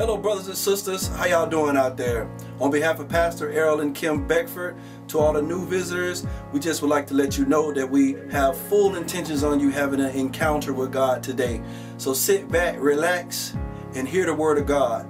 Hello brothers and sisters, how y'all doing out there? On behalf of Pastor Errol and Kim Beckford, to all the new visitors, we just would like to let you know that we have full intentions on you having an encounter with God today. So sit back, relax, and hear the word of God.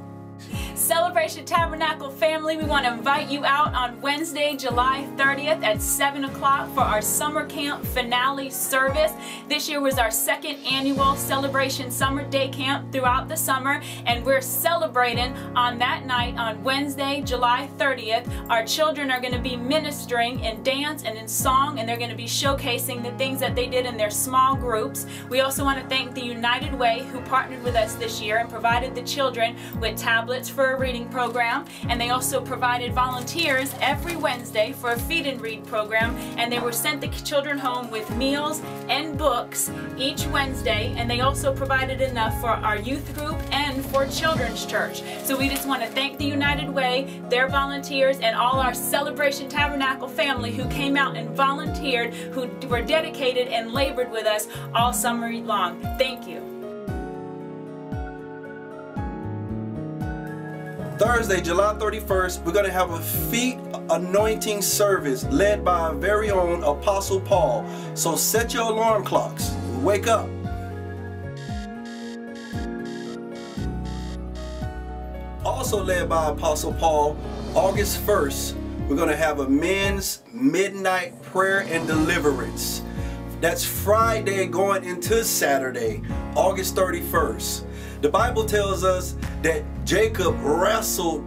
Celebration Tabernacle family, we want to invite you out on Wednesday, July 30th at 7 o'clock for our summer camp finale service. This year was our second annual Celebration Summer Day Camp throughout the summer, and we're celebrating on that night on Wednesday, July 30th. Our children are going to be ministering in dance and in song, and they're going to be showcasing the things that they did in their small groups. We also want to thank the United Way who partnered with us this year and provided the children with tablets for reading program, and they also provided volunteers every Wednesday for a feed and read program, and they were sent the children home with meals and books each Wednesday, and they also provided enough for our youth group and for Children's Church. So we just want to thank the United Way, their volunteers, and all our Celebration Tabernacle family who came out and volunteered, who were dedicated and labored with us all summer long. Thank you. Thursday, July 31st, we're going to have a feet anointing service led by our very own Apostle Paul. So set your alarm clocks. Wake up. Also led by Apostle Paul, August 1st, we're going to have a men's midnight prayer and deliverance. That's Friday going into Saturday, August 31st. The Bible tells us that Jacob wrestled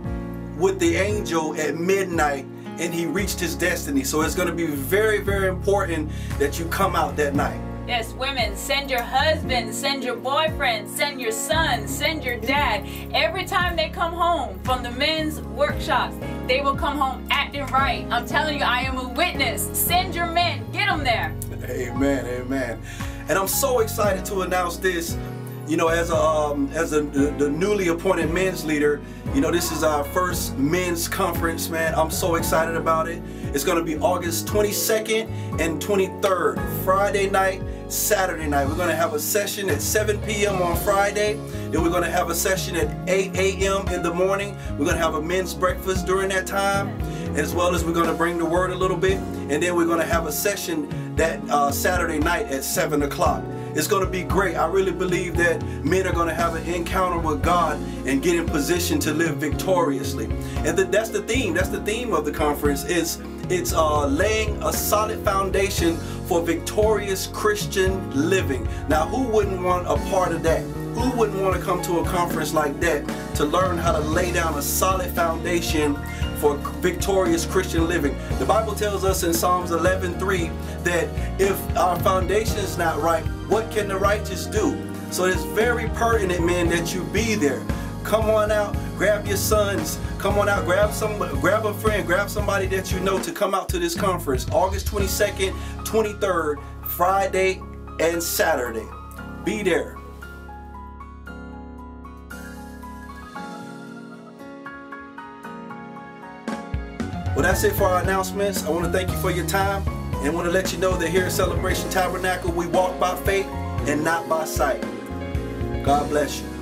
with the angel at midnight and he reached his destiny. So it's going to be very, very important that you come out that night. Yes, women, send your husband, send your boyfriend, send your son, send your dad. Every time they come home from the men's workshops, they will come home acting right. I'm telling you, I am a witness. Send your men, get them there. Amen, amen. And I'm so excited to announce this you know, as a um, as a the, newly appointed men's leader, you know, this is our first men's conference, man. I'm so excited about it. It's going to be August 22nd and 23rd, Friday night, Saturday night. We're going to have a session at 7 p.m. on Friday. Then we're going to have a session at 8 a.m. in the morning. We're going to have a men's breakfast during that time, as well as we're going to bring the word a little bit. And then we're going to have a session that uh, Saturday night at 7 o'clock. It's going to be great. I really believe that men are going to have an encounter with God and get in position to live victoriously. And that's the theme. That's the theme of the conference. Is it's uh, laying a solid foundation for victorious Christian living. Now, who wouldn't want a part of that? Who wouldn't want to come to a conference like that to learn how to lay down a solid foundation for victorious Christian living. The Bible tells us in Psalms 11:3 that if our foundation is not right, what can the righteous do? So it's very pertinent, man, that you be there. Come on out, grab your sons, come on out, grab some, grab a friend, grab somebody that you know to come out to this conference, August 22nd, 23rd, Friday and Saturday. Be there. That's it for our announcements. I want to thank you for your time and want to let you know that here at Celebration Tabernacle, we walk by faith and not by sight. God bless you.